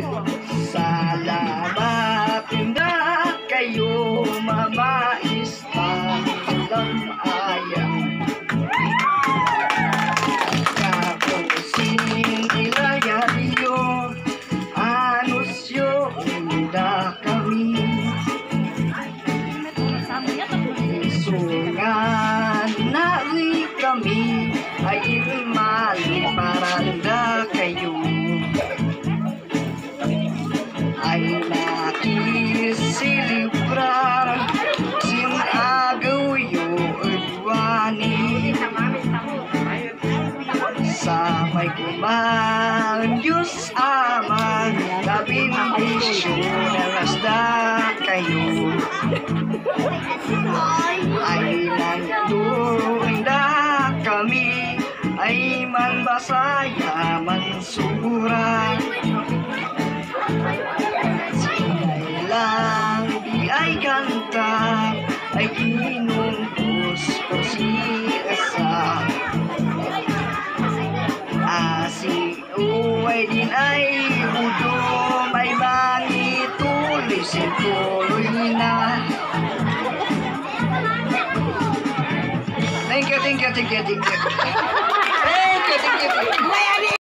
Thank. Udwani Sa may kumaan Diyos Ama Labing isyo na lasda kayo. Ay nagturing na kami Ay man basaya man sura lang di ay kanta Ay din ay udom Ay bangi tuloy tuloy na thank you, thank you. Thank you, thank you.